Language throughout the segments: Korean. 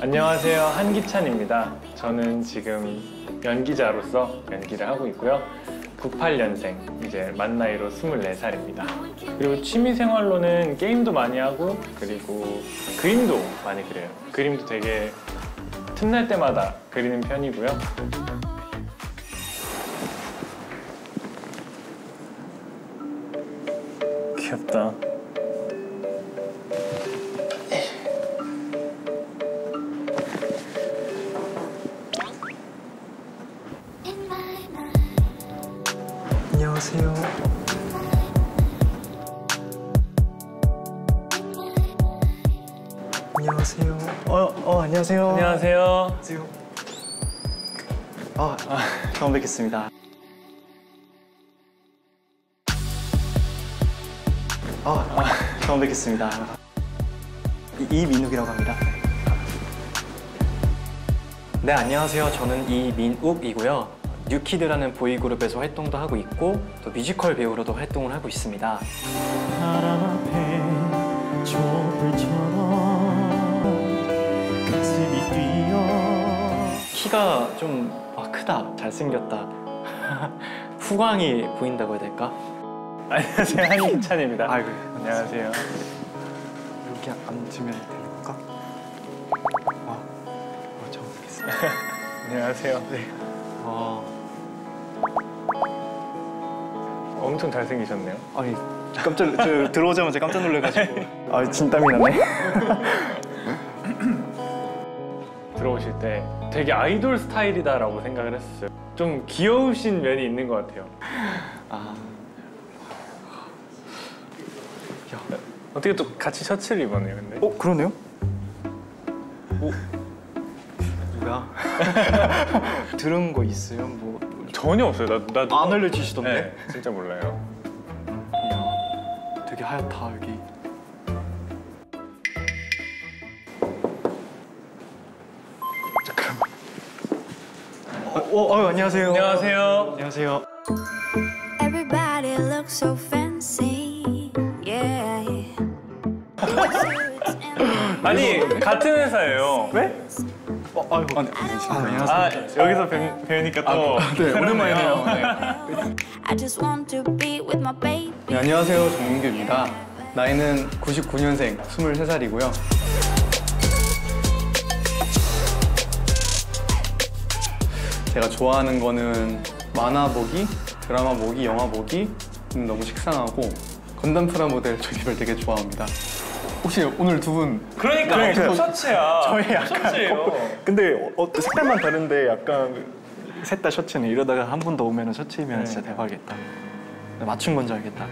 안녕하세요. 한기찬입니다. 저는 지금 연기자로서 연기를 하고 있고요. 98년생 이제 만 나이로 24살입니다. 그리고 취미 생활로는 게임도 많이 하고 그리고 그림도 많이 그려요. 그림도 되게 틈날 때마다 그리는 편이고요. 귀엽다 안녕하세요. 안녕하세요. 어, 어 안녕하세요. 안녕하세요 안녕하세요. 아, 처음 뵙겠습니다. 아, 처음 뵙겠습니다. 이- 이민욱이라고 합니다. 네, 안녕하세요. 저는 이민욱이고요. 뉴키드라는 보이그룹에서 활동도 하고 있고 또 뮤지컬 배우로도 활동을 하고 있습니다. 바람 앞에 촛불처럼 가슴이 뛰어 키가 좀 와, 크다, 잘생겼다. 후광이 보인다고 해야 될까? 안녕하세요 한기찬입니다 아이고, 안녕하세요 여기 앉으면 되는 건가? 와, 와 처음 뵙겠습니다. 안녕하세요 네. 어, 엄청 잘생기셨네요 아니 깜짝 저 들어오자마자 깜짝 놀래가지고 아 진땀이 나네. 들어오실 때 되게 아이돌 스타일이다라고 생각을 했었어요. 좀 귀여우신 면이 있는 것 같아요. 아, 어떻게 또 같이 셔츠를 입었네요, 근데. 어 그러네요. 오, 뭐야? 들은 거 있어요? 뭐 전혀 없어요. 나, 나도. 안 알려주시던데? 네, 진짜 몰라요. 이야, 되게 하얗다 여기. 잠깐만. 어, 어, 어, 안녕하세요. 안녕하세요. 안녕하세요. Everybody looks so fancy. Yeah. 아니, 같은 회사예요. 왜? 어, 아이고. 아, 네. 아, 안녕하세요. 아, 여기서 뵈, 뵈니까 또. 네, 새롭네요. 오랜만이네요. 네. Baby. 네, 안녕하세요. 정민규입니다. 나이는 99년생 23살이고요. 제가 좋아하는 거는 만화 보기, 드라마 보기, 영화 보기 음, 너무 식상하고 건담 프라모델 조립을 되게 좋아합니다. 혹시 오늘 두 분 그러니까, 그러니까 셔츠야. 저희 약간 셔츠예요. 근데 어, 색깔만 다른데 약간 셋 다 셔츠네. 이러다가 한 분 더 오면 셔츠 입으면 진짜 네. 대박이겠다. 맞춘 건지 알겠다.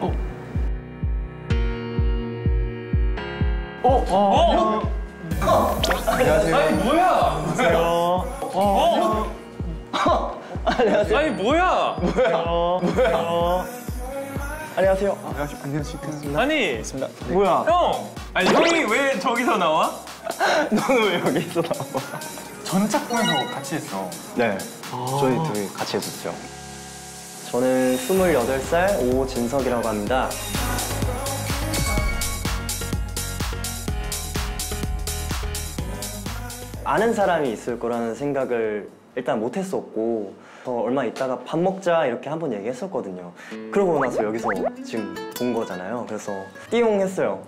어. 어? 어? 안녕하세요. 아니, 뭐야? 안녕하세요. 어? 아니, 뭐야? 안녕하세요. 안녕하세요. 안녕하세요. 아니, 뭐야? 형! 아니, 형이 왜 저기서 나와? 너는 왜 여기 있어 나와? 전 작품에서 같이 했어. 네, 저희 둘이 같이 했었죠. 저는 28살 오진석이라고 합니다. 아는 사람이 있을 거라는 생각을 일단 못 했었고 저 얼마 있다가 밥 먹자 이렇게 한 번 얘기했었거든요. 그러고 나서 여기서 지금 본 거잖아요. 그래서 띠용 했어요.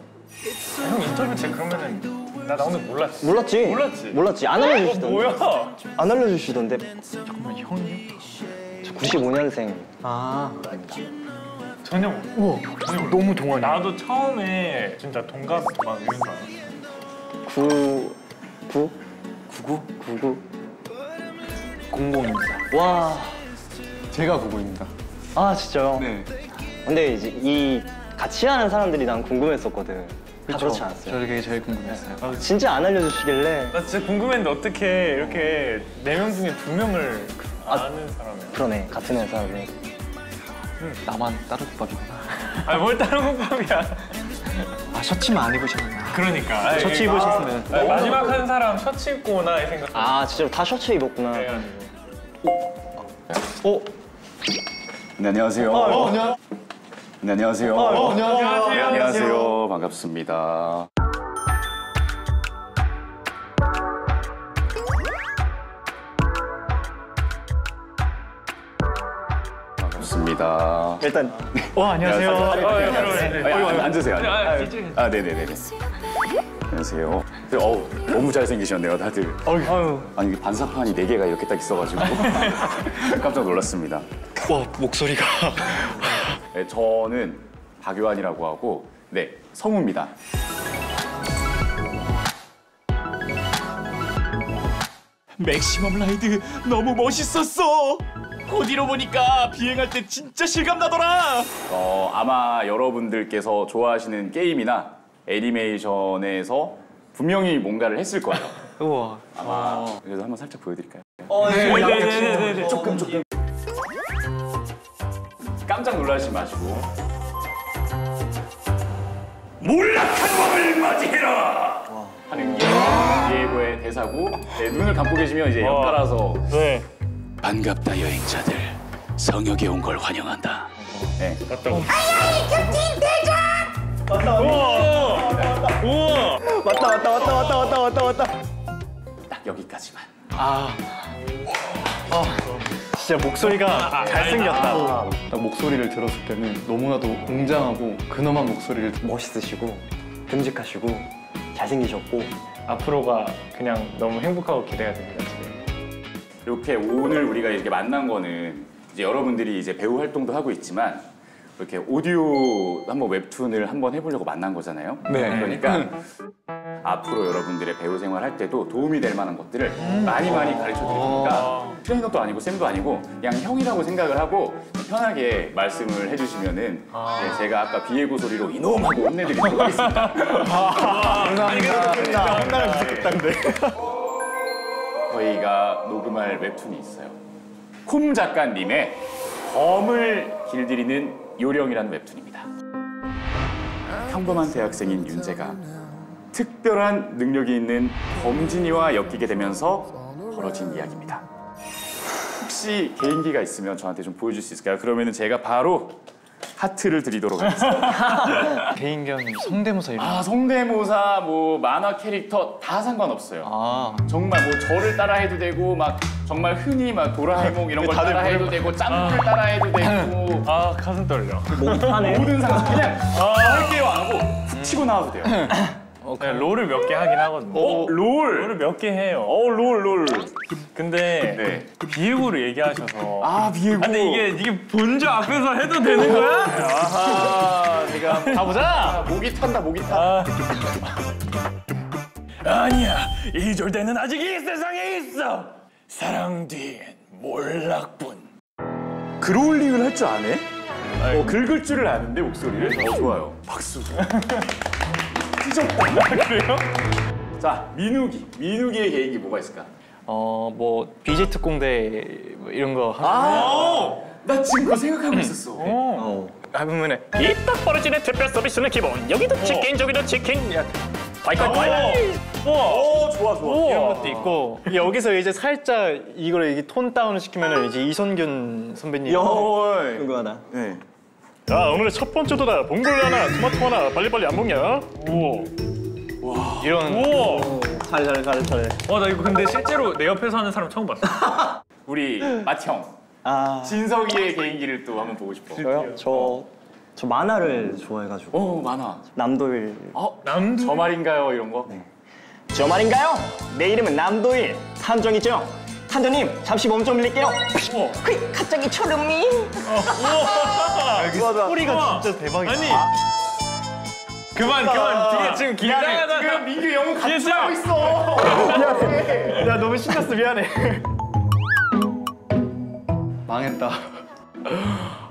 형 인터뷰 제 그러면은 나 나오는 거 몰랐지? 몰랐지? 몰랐지? 몰랐지? 안 알려주시던데. 어, 뭐야? 안 알려주시던데. 잠깐만 형이요? 저 95년생. 아. 전혀 우와. 너무 동안이. 나도 처음에 진짜 동갑 막 이런 거 알았어. 9 9 99? 99 00입니다. 와. 제가 구구입니다. 아 진짜요? 네. 근데 이제 이 같이 하는 사람들이 난 궁금했었거든. 다 그렇지 않았어요. 저게 제일 궁금했어요. 진짜 안 알려주시길래 나 진짜 궁금했는데 어떻게 이렇게 네 명 중에 두 명을 아는 사람이야? 그러네 같은 회사를. 나만 따뜻밥이구나. 아뭘 다른 국밥이야. 아 셔츠만 안 입으셨나? 그러니까. 아니, 셔츠 이게- 입으셨으면. 아니, 마지막 한 사람 셔츠 입고 오나 이 생각. 아 진짜로 다 셔츠 입었구나. 해가지고. 어? 네, 안녕하세요. 네, 안녕하세요. 네, 안녕하세요. 반갑습니다. 반갑습니다. 일단 어 안녕하세요. 어, 예, 들어오네. 아, 아, 앉으세요. 아, 뒤쪽에. 아, 네네네. 안녕하세요. 어우, 너무 잘생기셨네요, 다들. 아유. 아니, 반사판이 네개가 이렇게 딱 있어가지고 깜짝 놀랐습니다. 와 목소리가. 네, 저는 박요한이라고 하고, 네, 성우입니다. 맥시멈 라이드 너무 멋있었어. 어디로 보니까 비행할 때 진짜 실감 나더라. 어, 아마 여러분들께서 좋아하시는 게임이나 애니메이션에서 분명히 뭔가를 했을 거예요. 우와. 아마 그래도 한번 살짝 보여드릴까요? 네네 네 네. 조금 조금 깜짝 놀라지 마시고 몰락한 왕을 맞이해라 하는 게 디에고의 대사고 네, 눈을 감고 계시면 이제 연달아서 네. 반갑다 여행자들. 성역에 온 걸 환영한다. 네. 왔다 왔다 왔다 왔다 왔다 왔다 왔다. 딱 여기까지만 진짜 목소리가 잘생겼다. 딱 목소리를 들었을 때는 너무나도 웅장하고 근엄한 목소리를 듣- 멋있으시고 듬직하시고 잘생기셨고 앞으로가 그냥 너무 행복하고 기대가 됩니다. 지금. 이렇게 오늘 우리가 이렇게 만난 거는 이제 여러분들이 이제 배우 활동도 하고 있지만 이렇게 오디오 한번 웹툰을 한번 해보려고 만난 거잖아요. 네. 그러니까 앞으로 여러분들의 배우 생활 할 때도 도움이 될 만한 것들을 많이 많이 가르쳐 드릴 테니까 트레이너도 아니고 쌤도 아니고 그냥 형이라고 생각을 하고 편하게 말씀을 해주시면은 네, 제가 아까 비에고 소리로 이놈하고 혼내드리도록 하겠습니다. 한나를 부탁했다는데. 저희가 녹음할 웹툰이 있어요. 콤 작가님의 검을 길들이는 요령이라는 웹툰입니다. 평범한 대학생인 윤재가 특별한 능력이 있는 범진이와 엮이게 되면서 벌어진 이야기입니다. 혹시 개인기가 있으면 저한테 좀 보여줄 수 있을까요? 그러면 제가 바로 하트를 드리도록 하겠습니다. 개인견 성대모사 이런. 아 성대모사 뭐 만화 캐릭터 다 상관없어요. 아. 정말 뭐 저를 따라해도 되고 막 정말 흔히 막 도라에몽 이런 걸 따라해도 되고 짱구를 따라해도 되고 아 가슴 떨려. 못하네. 모든 상관 그냥 할게요 안 하고 훅 치고 나와도 돼요. 네, 롤을 몇 개 하긴 하거든요. 어, 롤. 롤을 몇 개 해요. 어, 롤, 롤. 근데 네. 비에고를 얘기하셔서 아, 비에고. 근데 이게 이게 본주 앞에서 해도 되는 거야? 아하, 네가 가보자. 아, 목이 탄다, 목이 타. 아니야, 이졸대는 아직 이 세상에 있어. 사랑 뒤엔 몰락뿐. 그롤링을 할줄 아네? 어, 긁을 줄을 아는데, 목소리를? 어, 좋아요. 박수. 찢었다. 그래요? 자, 민욱이. 민욱이의 개인기 뭐가 있을까? 어 뭐 BJ 특공대 뭐 이런 거 하. 아! 나 지금 그거 생각하고 있었어. 어. 하면은 이딱 벌어지는 특별 서비스는 기본. 여기도 치킨, 저기도 치킨. 야, 과이 과이. 오, 좋아, 좋아. 이런 것도 있고 여기서 이제 살짝 이걸 이게 톤 다운을 시키면은 이제 이선균 선배님 헐. 궁금하다. 네. 자, 오늘의 첫 번째 도다. 봉골 하나, 토마토 하나, 빨리빨리 안 먹냐? 오. 이런 우와. 잘해 잘해 잘해 잘해. 와, 나 이거 근데 실제로 내 옆에서 하는 사람 처음 봤어. 우리 맏형. 아 진석이의 개인기를 또 한번 보고 싶어. 저요? 저, 저 만화를 좋아해가지고 오, 많아. 남도일 어? 남도. 저 말인가요? 이런 거? 저 말인가요? 내 이름은 남도일 탐정이죠 탐정님 잠시 몸좀 빌릴게요 휘 갑자기 초름이 좋아 좋아 소리가 진짜 대박이다. 아니. 그만 그만. 뒤에 지금 긴장하다. 지금 민규 영웅 같이. 하고 있어. 야 너무 신났어 미안해. 망했다.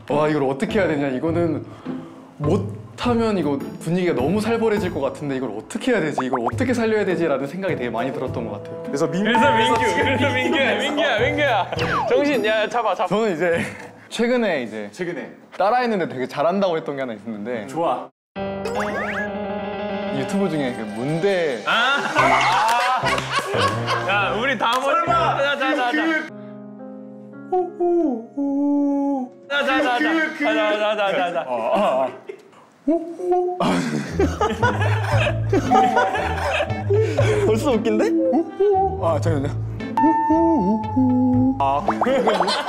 와 이걸 어떻게 해야 되냐 이거는 못하면 이거 분위기가 너무 살벌해질 것 같은데 이걸 어떻게 해야 되지 이걸 어떻게 살려야 되지라는 생각이 되게 많이 들었던 것 같아요. 그래서 민규 그래서 민규. 그래서 민규야. 민규야. 민규야. 정신. 야 잡아 잡아. 저는 이제 최근에 이제 최근에 따라했는데 되게 잘한다고 했던 게 하나 있었는데 좋아. 유튜브 중에 그 문대 야 우리 다 한번 설마 자자자자 그, 그, 그. 하자, 하자, 하자, 하자, 하자. 어, 어. 오, 오. 벌써 웃긴데? 아, 잠깐만요. 아,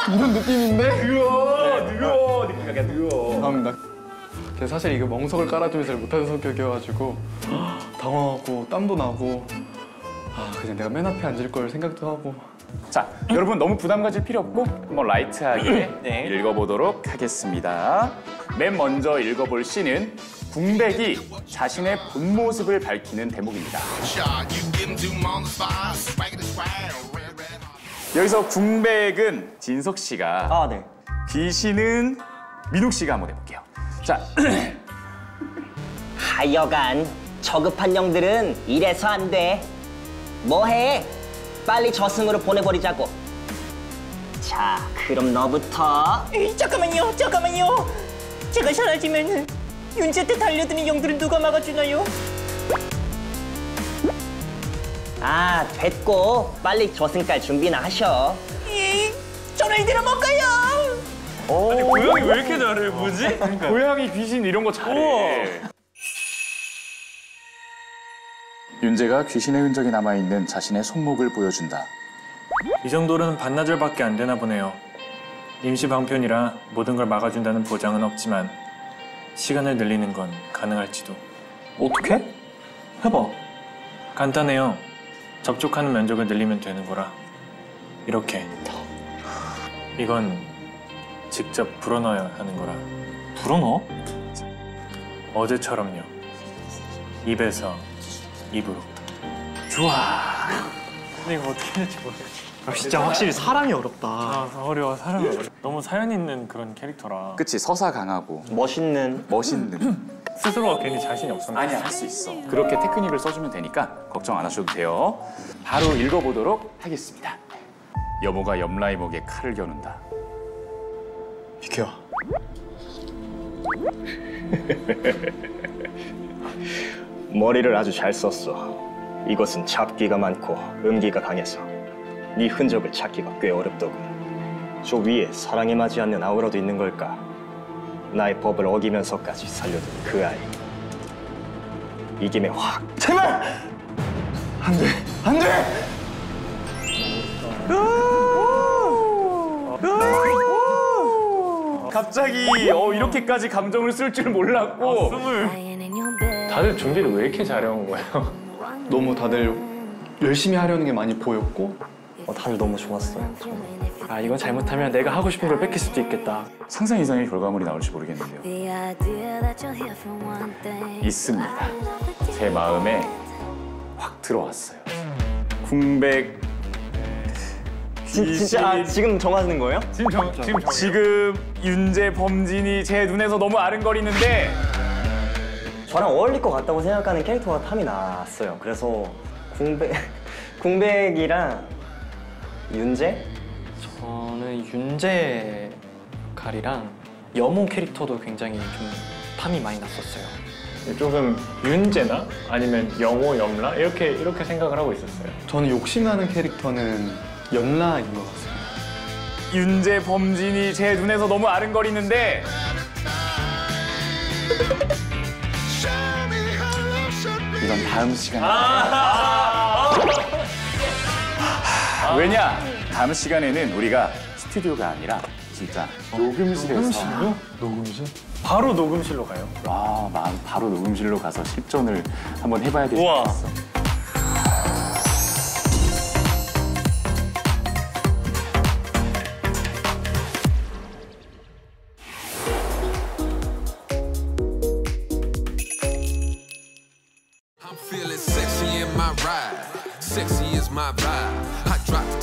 이런 느낌인데? 느려, 느려, 느낌이 약간 느려. 감사합니다. 근데 사실 이거 멍석을 깔아주면 잘 못하는 성격이어가지고 당황하고 땀도 나고 아 그냥 내가 맨 앞에 앉을 걸 생각도 하고 자, 여러분 너무 부담 가질 필요 없고 한번 라이트하게 네. 읽어보도록 하겠습니다. 맨 먼저 읽어볼 시는 궁백이 자신의 본 모습을 밝히는 대목입니다. 여기서 궁백은 진석 씨가 아, 네. 귀신은 민욱 씨가 한번 해볼게요. 자, 하여간 저급한 년들은 이래서 안 돼. 뭐해? 빨리 저승으로 보내버리자고. 자, 그럼 너부터. 잠깐만요, 잠깐만요. 제가 사라지면 윤재한테 달려드는 영들은 누가 막아주나요? 아, 됐고 빨리 저승 깔 준비나 하셔. 이, 저는 이대로 못 가요. 아니 고양이 왜 이렇게 잘해 뭐지? 고양이 귀신 이런 거 잘해. 윤재가 귀신의 흔적이 남아있는 자신의 손목을 보여준다. 이 정도로는 반나절밖에 안 되나 보네요. 임시 방편이라 모든 걸 막아준다는 보장은 없지만 시간을 늘리는 건 가능할지도. 어떻게? 해봐. 간단해요. 접촉하는 면적을 늘리면 되는 거라. 이렇게. 이건 직접 불어넣어야 하는 거라. 불어넣어? 어제처럼요. 입에서 입으로. 좋아. 근데 이거 어떻게 할지 모르겠어. 아, 진짜 확실히 사람이 어렵다. 아, 어려워. 사람이 어려워. 너무 사연 있는 그런 캐릭터라. 그치, 서사 강하고 멋있는 멋있는. 스스로가 괜히 자신이 없었나? 아니야, 할 수 있어. 그렇게 테크닉을 써주면 되니까 걱정 안 하셔도 돼요. 바로 읽어보도록 하겠습니다. 여모가 옆라이목에 칼을 겨눈다. 비켜. 머리를 아주 잘 썼어. 이것은 잡기가 많고 음기가 강해서 네 흔적을 찾기가 꽤 어렵더군. 저 위에 사랑에 맞지 않는 아우라도 있는 걸까? 나의 법을 어기면서까지 살려둔 그 아이. 이 김에 확 제발 안 돼 안 돼 갑자기 어, 이렇게까지 감정을 쓸 줄 몰랐고 in your bed. 다들 준비를 왜 이렇게 잘해온 거예요? 너무 다들 열심히 하려는 게 많이 보였고 어, 다들 너무 좋았어요. 아 이건 잘못하면 내가 하고 싶은 걸 뺏길 수도 있겠다. 상상 이상의 결과물이 나올지 모르겠는데요. 있습니다. 제 마음에 확 들어왔어요. 궁백 진, 진짜 아, 지금 정하는 거예요? 지금 정, 지금 정. 지금 윤재 범진이 제 눈에서 너무 아른거리는데 저랑 어울릴 것 같다고 생각하는 캐릭터가 탐이 났어요. 그래서 궁백 궁백이랑 윤재 저는 윤재 역할이랑 여모 캐릭터도 굉장히 좀 탐이 많이 났었어요. 조금 윤재나 아니면 영호, 염라 이렇게 이렇게 생각을 하고 있었어요. 저는 욕심나는 캐릭터는 연라인 것 같습니다. 윤재 범진이 제 눈에서 너무 아른거리는데 이건 다음 시간에. 왜냐? 다음 시간에는 우리가 스튜디오가 아니라 진짜 녹음실에서. 녹음실? 바로 녹음실로 가요. 와 마음 바로 녹음실로 가서 실전을 한번 해봐야 되지 않겠어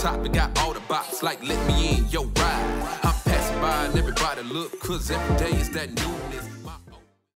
top and got all the bops like let me in your ride. I'm passing by and everybody look, cause every day is that newness.